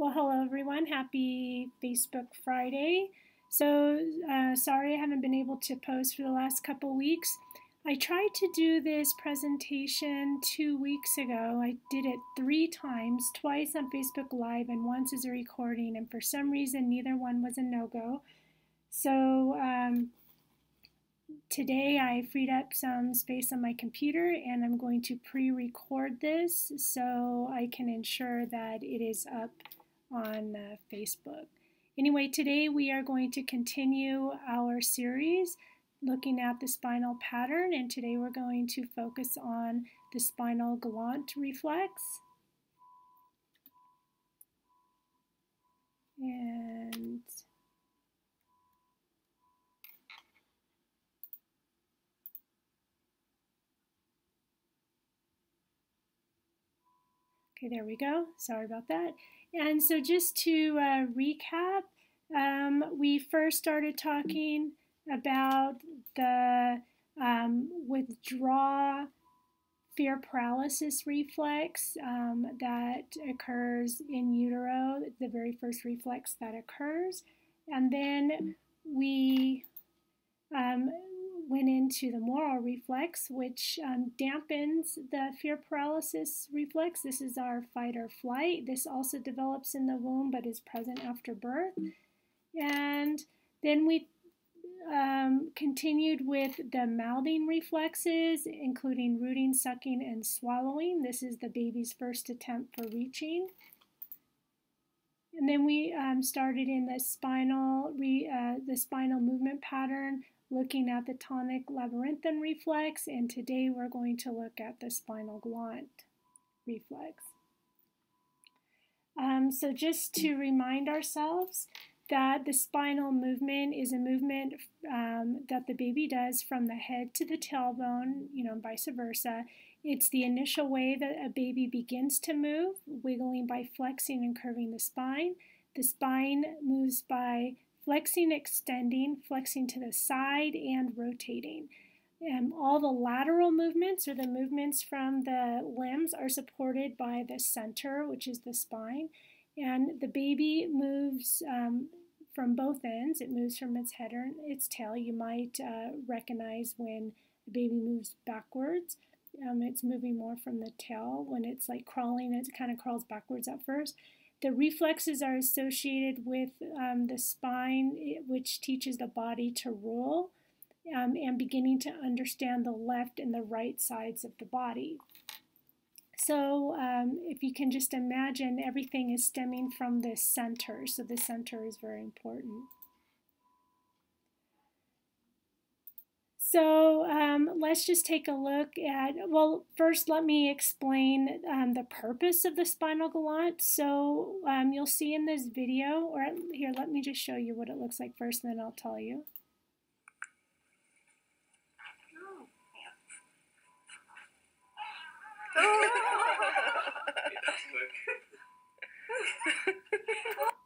Well, hello everyone. Happy Facebook Friday. So, uh, sorry I haven't been able to post for the last couple weeks. I tried to do this presentation two weeks ago. I did it three times, twice on Facebook Live and once as a recording, and for some reason, neither one was a no go. So, um, today I freed up some space on my computer and I'm going to pre record this so I can ensure that it is up on uh, Facebook. Anyway, today we are going to continue our series looking at the spinal pattern, and today we're going to focus on the spinal galant reflex. And Okay, there we go. Sorry about that. And so just to uh, recap, um, we first started talking about the um, withdraw fear paralysis reflex um, that occurs in utero, the very first reflex that occurs. And then we um, went into the Moro reflex, which um, dampens the fear paralysis reflex. This is our fight or flight. This also develops in the womb but is present after birth. And then we um, continued with the mouthing reflexes, including rooting, sucking, and swallowing. This is the baby's first attempt for reaching. And then we um, started in the spinal, re, uh, the spinal movement pattern looking at the tonic labyrinthine reflex, and today we're going to look at the spinal galant reflex. Um, so just to remind ourselves that the spinal movement is a movement um, that the baby does from the head to the tailbone, you know, and vice versa. It's the initial way that a baby begins to move, wiggling by flexing and curving the spine. The spine moves by flexing, extending, flexing to the side, and rotating. Um, all the lateral movements or the movements from the limbs are supported by the center, which is the spine. And the baby moves um, from both ends. It moves from its head or its tail. You might uh, recognize when the baby moves backwards. Um, it's moving more from the tail. When it's like crawling, it kind of crawls backwards at first. The reflexes are associated with um, the spine, which teaches the body to roll, um, and beginning to understand the left and the right sides of the body. So um, if you can just imagine, everything is stemming from the center, so the center is very important. So um, let's just take a look at, well, first let me explain um, the purpose of the spinal galant. So um, you'll see in this video, or here, let me just show you what it looks like first, and then I'll tell you.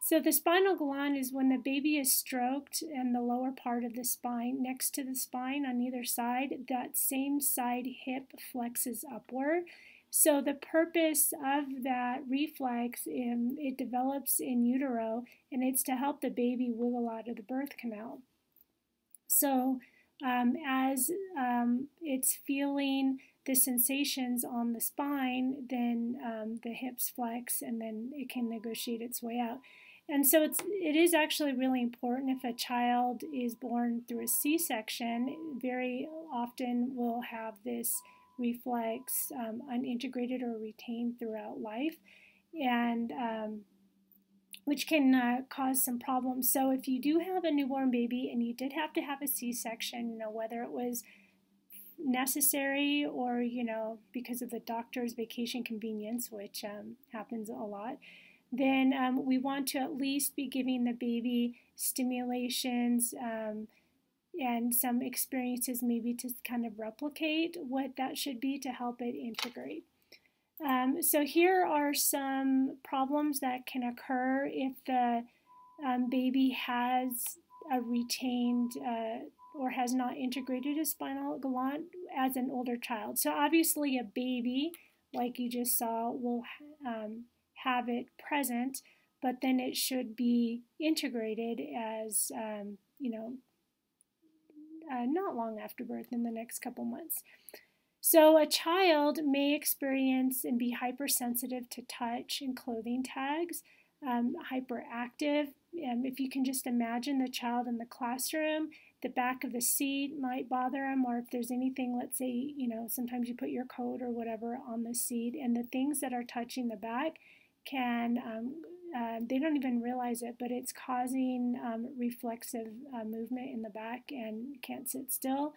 So the spinal galant is when the baby is stroked and the lower part of the spine, next to the spine on either side, that same side hip flexes upward. So the purpose of that reflex, um, it develops in utero, and it's to help the baby wiggle out of the birth canal. So um, as um, it's feeling the sensations on the spine, then um, the hips flex, and then it can negotiate its way out. And so it's it is actually really important if a child is born through a C-section, very often will have this reflex um, unintegrated or retained throughout life, and um, which can uh, cause some problems. So if you do have a newborn baby and you did have to have a C-section, you know whether it was necessary or you know because of the doctor's vacation convenience, which um, happens a lot then um, we want to at least be giving the baby stimulations um, and some experiences maybe to kind of replicate what that should be to help it integrate. Um, so here are some problems that can occur if the um, baby has a retained uh, or has not integrated a spinal galant as an older child. So obviously a baby, like you just saw, will um, have it present, but then it should be integrated as, um, you know, uh, not long after birth in the next couple months. So a child may experience and be hypersensitive to touch and clothing tags, um, hyperactive. Um, if you can just imagine the child in the classroom, the back of the seat might bother them, or if there's anything, let's say, you know, sometimes you put your coat or whatever on the seat, and the things that are touching the back can, um, uh, they don't even realize it, but it's causing um, reflexive uh, movement in the back and can't sit still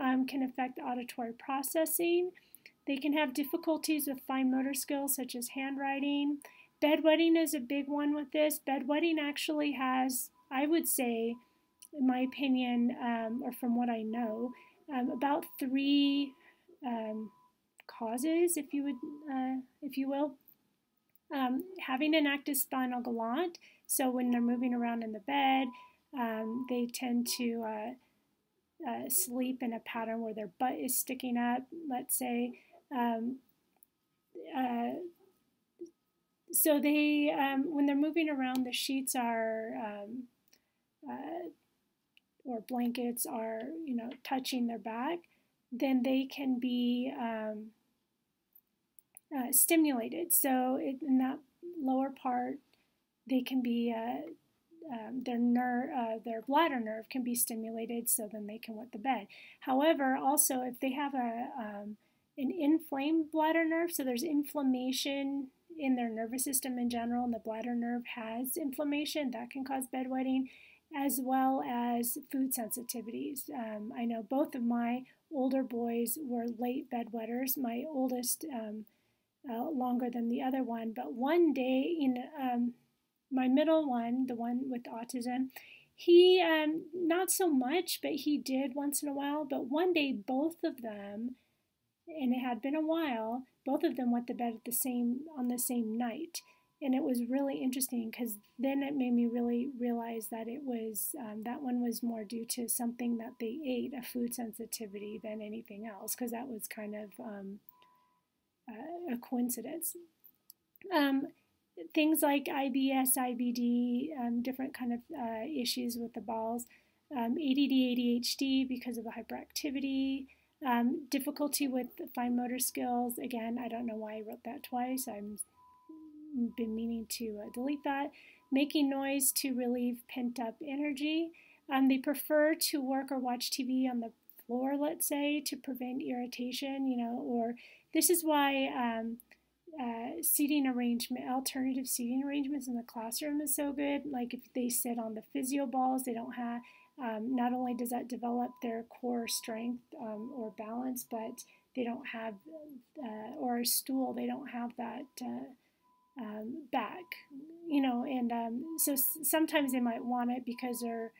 um, can affect auditory processing. They can have difficulties with fine motor skills such as handwriting. Bedwetting is a big one with this. Bedwetting actually has, I would say, in my opinion, um, or from what I know, um, about three um, causes, if you would, uh, if you will. Um, having an active spinal galant, so when they're moving around in the bed, um, they tend to uh, uh, sleep in a pattern where their butt is sticking up, let's say. Uh, so they, um, when they're moving around, the sheets are, um, uh, or blankets are, you know, touching their back, then they can be um, uh, stimulated. So it, in that lower part, they can be uh, um, their nerve, uh, their bladder nerve can be stimulated, so then they can wet the bed. However, also if they have a um, an inflamed bladder nerve, so there's inflammation in their nervous system in general, and the bladder nerve has inflammation, that can cause bedwetting, as well as food sensitivities. Um, I know both of my older boys were late bedwetters. My oldest um, uh, longer than the other one, but one day in um, my middle one, the one with autism, he um, not so much, but he did once in a while. But one day, both of them, and it had been a while, both of them went to bed at the same on the same night, and it was really interesting because then it made me really realize that it was um, that one was more due to something that they ate, a food sensitivity, than anything else, because that was kind of um, uh, a coincidence. Um, things like IBS, IBD, um, different kind of uh, issues with the balls, um, ADD, ADHD because of the hyperactivity, um, difficulty with fine motor skills. Again, I don't know why I wrote that twice. I've been meaning to uh, delete that. Making noise to relieve pent up energy. Um, they prefer to work or watch TV on the floor, let's say, to prevent irritation, you know, or this is why um, uh, seating arrangement, alternative seating arrangements in the classroom is so good. Like if they sit on the physio balls, they don't have, um, not only does that develop their core strength um, or balance, but they don't have, uh, or a stool, they don't have that uh, um, back, you know, and um, so sometimes they might want it because they're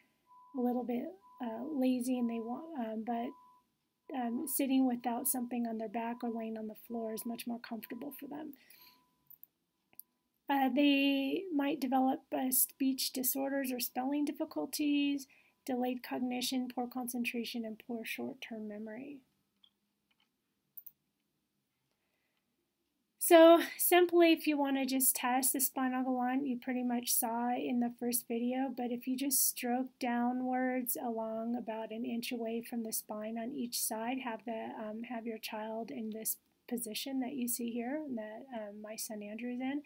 a little bit uh, lazy and they want, um, but um, sitting without something on their back or laying on the floor is much more comfortable for them. Uh, they might develop uh, speech disorders or spelling difficulties, delayed cognition, poor concentration, and poor short term memory. So simply, if you want to just test the spinal galant, you pretty much saw in the first video, but if you just stroke downwards along about an inch away from the spine on each side, have the um, have your child in this position that you see here, that um, my son Andrew is in,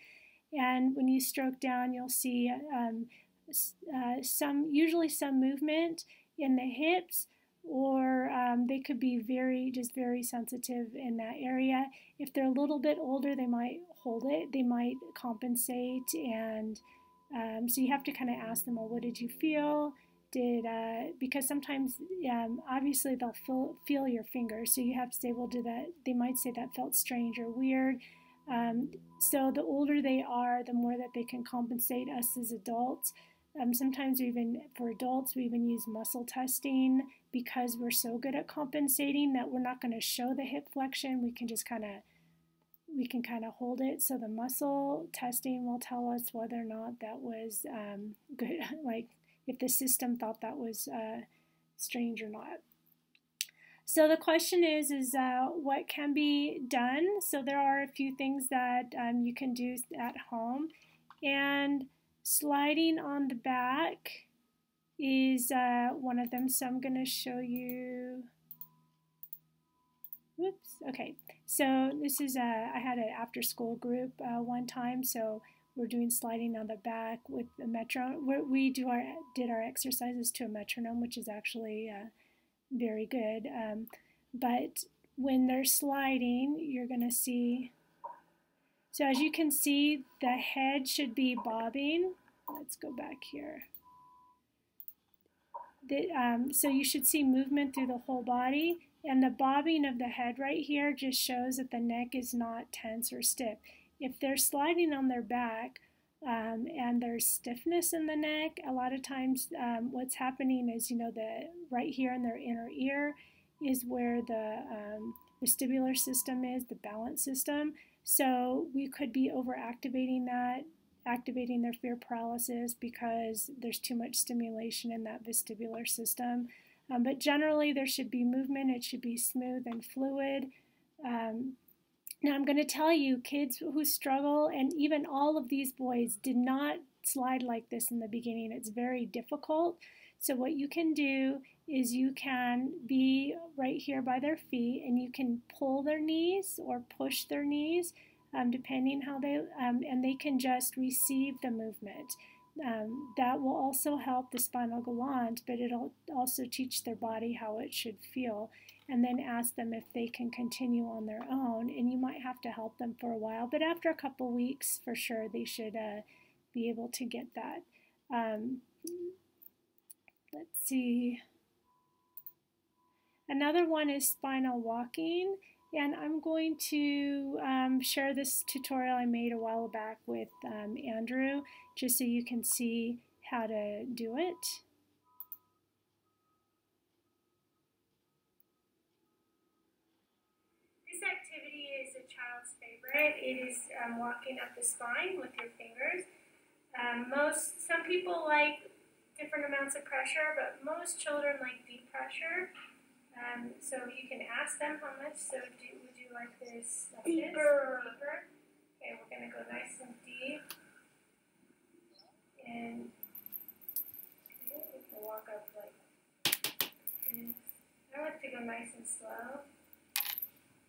and when you stroke down, you'll see um, uh, some, usually some movement in the hips, or um, they could be very, just very sensitive in that area. If they're a little bit older, they might hold it, they might compensate, and um, so you have to kind of ask them, well, what did you feel? Did uh, because sometimes um, obviously they'll feel, feel your finger. so you have to say, well, did that? They might say that felt strange or weird. Um, so the older they are, the more that they can compensate us as adults. Um, sometimes even, for adults, we even use muscle testing because we're so good at compensating that we're not going to show the hip flexion. We can just kind of, we can kind of hold it. So the muscle testing will tell us whether or not that was um, good, like if the system thought that was uh, strange or not. So the question is, is uh, what can be done? So there are a few things that um, you can do at home And sliding on the back is uh, one of them. So I'm going to show you. Whoops. Okay. So this is a, uh, I had an after school group uh, one time. So we're doing sliding on the back with the metronome. We do our did our exercises to a metronome, which is actually uh, very good. Um, but when they're sliding, you're going to see. So as you can see, the head should be bobbing. Let's go back here. The, um, so you should see movement through the whole body. And the bobbing of the head right here just shows that the neck is not tense or stiff. If they're sliding on their back um, and there's stiffness in the neck, a lot of times um, what's happening is, you know, the right here in their inner ear is where the um, vestibular system is, the balance system. So we could be overactivating that, activating their fear paralysis because there's too much stimulation in that vestibular system. Um, but generally, there should be movement. It should be smooth and fluid. Um, now, I'm going to tell you, kids who struggle, and even all of these boys, did not slide like this in the beginning. It's very difficult. So, what you can do is you can be right here by their feet and you can pull their knees or push their knees, um, depending how they, um, and they can just receive the movement. Um, that will also help the spinal galant, but it'll also teach their body how it should feel. And then ask them if they can continue on their own. And you might have to help them for a while, but after a couple weeks, for sure, they should uh, be able to get that. Um, let's see. Another one is spinal walking. And I'm going to um, share this tutorial I made a while back with um, Andrew, just so you can see how to do it. This activity is a child's favorite. It is um, walking up the spine with your fingers. Um, most, some people like different amounts of pressure, but most children like deep pressure. Um, so you can ask them how much. So do, would you like this like deeper? This? Deeper. Okay, we're gonna go nice and deep, and okay, we can walk up like this. I like to go nice and slow.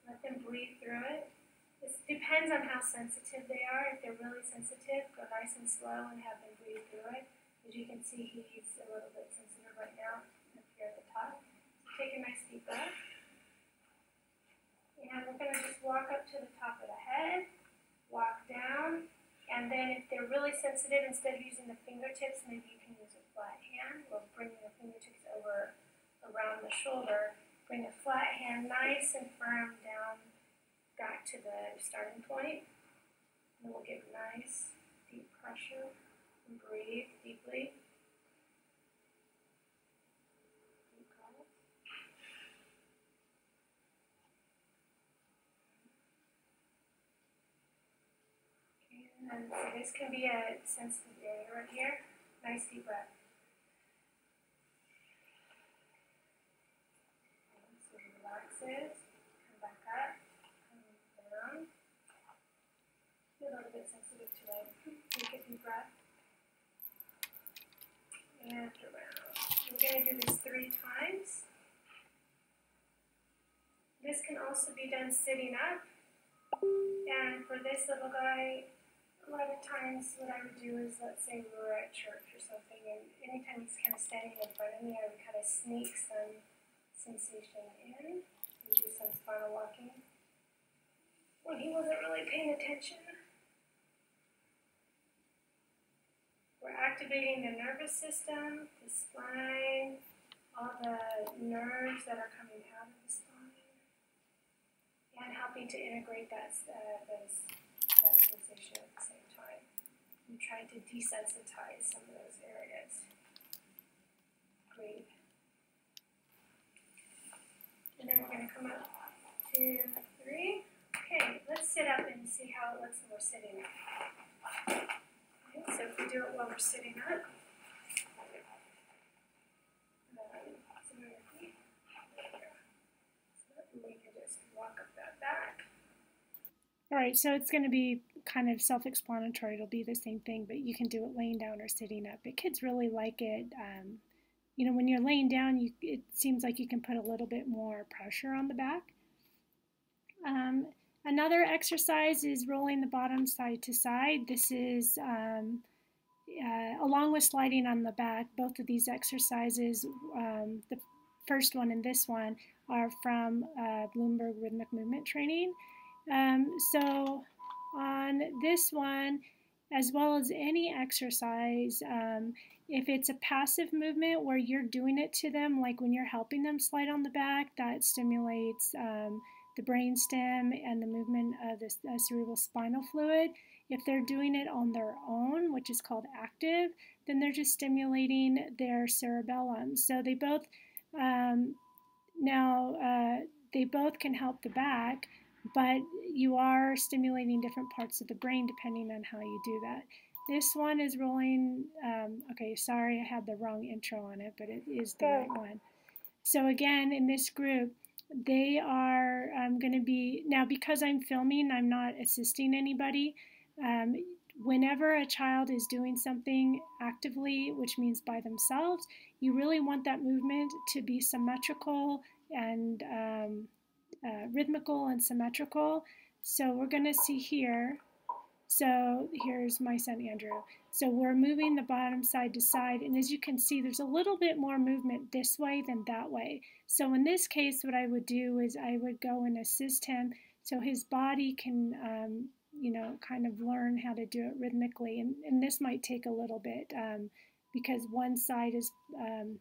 Let them breathe through it. This depends on how sensitive they are. If they're really sensitive, go nice and slow and have them breathe through it. As you can see, he's a little bit sensitive right now up here at the top. Take a nice deep breath. And we're going to just walk up to the top of the head, walk down, and then if they're really sensitive, instead of using the fingertips, maybe you can use a flat hand. We'll bring the fingertips over around the shoulder. Bring a flat hand nice and firm down back to the starting point. And we'll give nice deep pressure and breathe deeply. And so this can be a sensitive area right here. Nice deep breath. Okay, so relaxes, come back up, come down. Feel a little bit sensitive today. Take a deep breath. And around. We're going to do this three times. This can also be done sitting up. And for this little guy, a lot of times what I would do is, let's say we were at church or something, and anytime he's kind of standing in front of me, I would kind of sneak some sensation in and do some spinal walking when he wasn't really paying attention. We're activating the nervous system, the spine, all the nerves that are coming out of the spine, and helping to integrate that, uh, those, that sensation at the same time. I'm trying to desensitize some of those areas. Great. And then we're going to come up, two, three. Okay, let's sit up and see how it looks when we're sitting up. Okay, so if we do it while we're sitting up, um, All right, so it's going to be kind of self-explanatory. It'll be the same thing, but you can do it laying down or sitting up. But kids really like it. Um, you know, when you're laying down, you, it seems like you can put a little bit more pressure on the back. Um, another exercise is rolling the bottom side to side. This is um, uh, along with sliding on the back. Both of these exercises, um, the first one and this one, are from uh, Blomberg Rhythmic Movement Training. Um, so on this one, as well as any exercise, um, if it's a passive movement where you're doing it to them, like when you're helping them slide on the back, that stimulates um, the brain stem and the movement of the cerebral spinal fluid. If they're doing it on their own, which is called active, then they're just stimulating their cerebellum. So they both um, now uh, they both can help the back, but you are stimulating different parts of the brain depending on how you do that. This one is rolling, um, okay, sorry I had the wrong intro on it, but it is the right one. So again, in this group, they are um, going to be, now because I'm filming, I'm not assisting anybody. Um, whenever a child is doing something actively, which means by themselves, you really want that movement to be symmetrical and um, uh, rhythmical and symmetrical. So we're going to see here, so here's my son Andrew. So we're moving the bottom side to side, and as you can see, there's a little bit more movement this way than that way. So in this case, what I would do is I would go and assist him so his body can, um, you know, kind of learn how to do it rhythmically. And, and this might take a little bit um, because one side is um,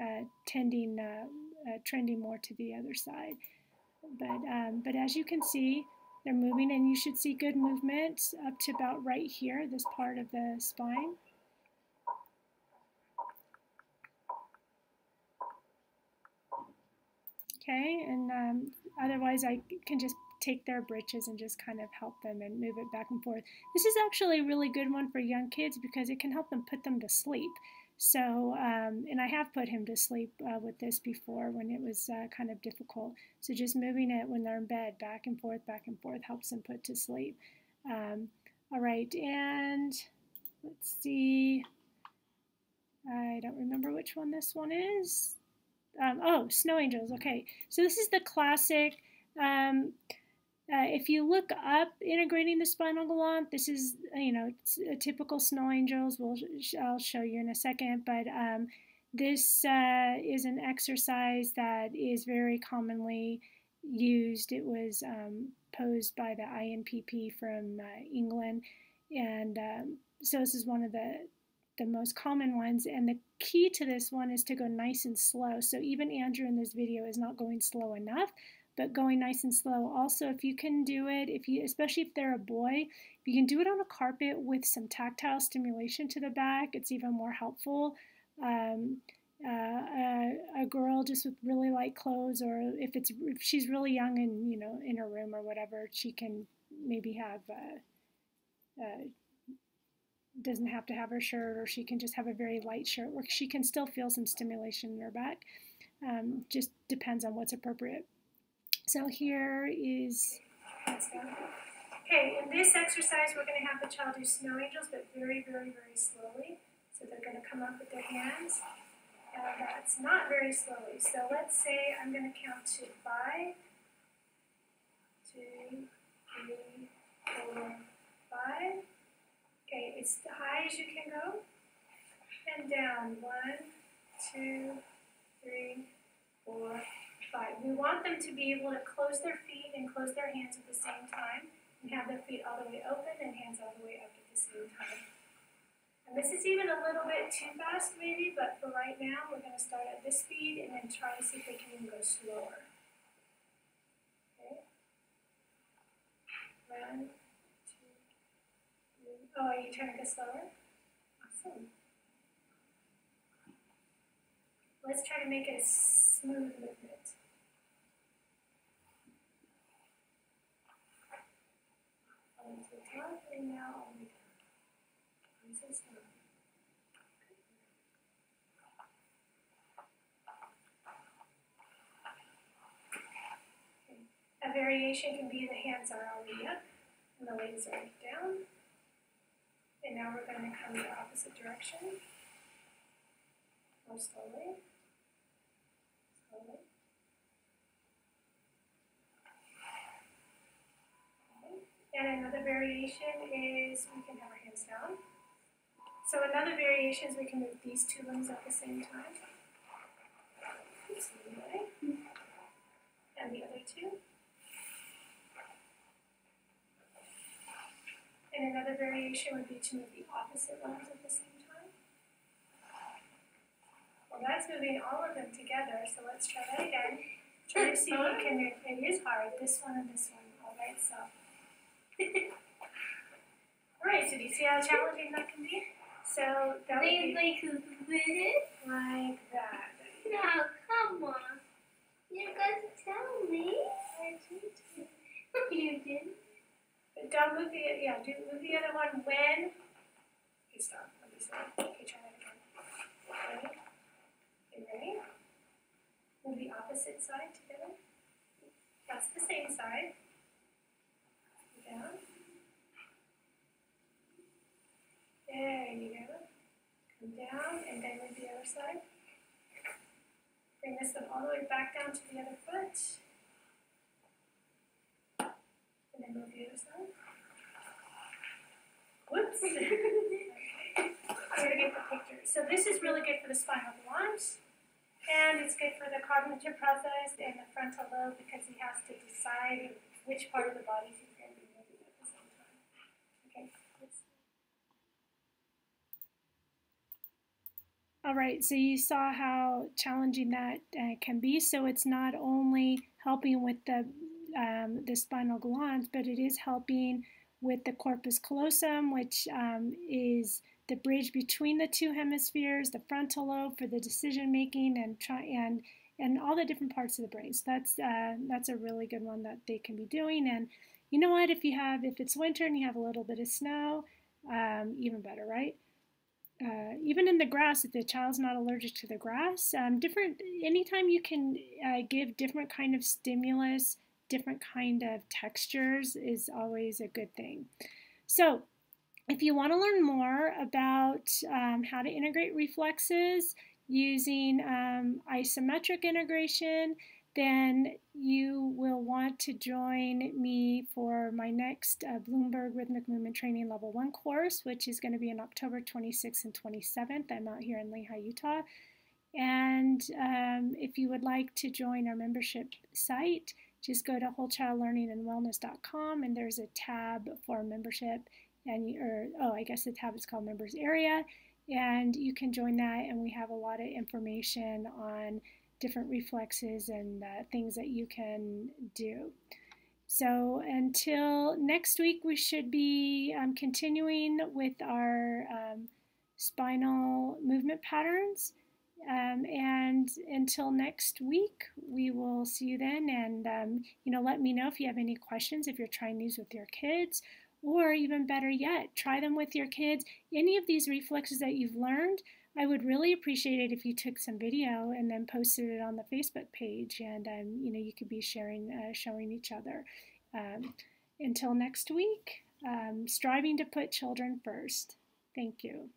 uh, tending, uh, uh, trending more to the other side. But, um, but as you can see, they're moving and you should see good movement up to about right here, this part of the spine. Okay, and um, otherwise I can just take their britches and just kind of help them and move it back and forth. This is actually a really good one for young kids because it can help them put them to sleep. So, um, and I have put him to sleep uh, with this before when it was uh, kind of difficult. So just moving it when they're in bed, back and forth, back and forth, helps them put to sleep. Um, all right, and let's see. I don't remember which one this one is. Um, oh, snow angels. Okay, so this is the classic. If you look up integrating the spinal galant, this is, you know, a typical snow angels. We'll, I'll show you in a second, but um, this uh, is an exercise that is very commonly used. It was um, posed by the INPP from uh, England, and um, so this is one of the the most common ones. And the key to this one is to go nice and slow. So even Andrew in this video is not going slow enough but going nice and slow. Also, if you can do it, if you, especially if they're a boy, if you can do it on a carpet with some tactile stimulation to the back, it's even more helpful. Um, uh, a, a, girl just with really light clothes, or if it's if she's really young and you know in her room or whatever, she can maybe have. Uh, uh, doesn't have to have her shirt, or she can just have a very light shirt, where she can still feel some stimulation in her back. Um, just depends on what's appropriate. So here is. Okay, in this exercise, we're going to have the child do snow angels, but very, very, very slowly. So they're going to come up with their hands. And that's not very slowly. So let's say I'm going to count to five, two, three, four, five. Okay, it's as high as you can go. And down. One, two, three, four, five. We want them to be able to close their feet and close their hands at the same time and have their feet all the way open and hands all the way up at the same time. And this is even a little bit too fast maybe, but for right now we're going to start at this speed and then try to see if they can even go slower. Okay. One, two, three. Oh, are you trying to go slower? Awesome. Let's try to make it a smooth movement. A variation can be the hands are already up, And the legs are down. And now we're going to come the opposite direction. More slowly. Slowly. And another variation is we can have our hands down. So another variation is we can move these two limbs at the same time. And the other two. And another variation would be to move the opposite limbs at the same time. Well, that's moving all of them together, so let's try that again. Try to see if you can. It is hard, this one and this one. All right, so. All right, so do you see how challenging that can be? So that would be that. Now, come on. You got to tell me. I did. You didn't. But don't move the yeah, do move the other one when okay stop. Let me stop. Okay, try that again. Ready? Okay, ready? Move the opposite side together. That's the same side. Down. There you go. Come down and then move the other side. Bring this one all the way back down to the other foot. And then move the other side. So this is really good for the spinal columns. And it's good for the cognitive process and the frontal lobe because he has to decide which part of the body he's going to be moving at the same time. Okay. All right, so you saw how challenging that uh, can be. So it's not only helping with the um, the spinal galants, but it is helping with the corpus callosum, which um, is the bridge between the two hemispheres, the frontal lobe for the decision making, and try and and all the different parts of the brain. So that's uh, that's a really good one that they can be doing. And you know what? If you have if it's winter and you have a little bit of snow, um, even better, right? uh, even in the grass, if the child's not allergic to the grass, um, different anytime you can uh, give different kind of stimulus, different kind of textures is always a good thing. So, if you want to learn more about um, how to integrate reflexes using um, isometric integration, then you will want to join me for my next uh, Blomberg Rhythmic Movement Training Level 1 course, which is going to be on October 26th and 27th. I'm out here in Lehi, Utah. And um, if you would like to join our membership site, just go to wholechildlearningandwellness.com and there's a tab for membership and or oh I guess the tab is called members area and you can join that and we have a lot of information on different reflexes and uh, things that you can do. So until next week, we should be um, continuing with our um, spinal movement patterns. Um, and until next week, we will see you then. And, um, you know, let me know if you have any questions, if you're trying these with your kids, or even better yet, try them with your kids. Any of these reflexes that you've learned, I would really appreciate it if you took some video and then posted it on the Facebook page, and um, you know you could be sharing, uh, showing each other. Um, until next week, um, striving to put children first. Thank you.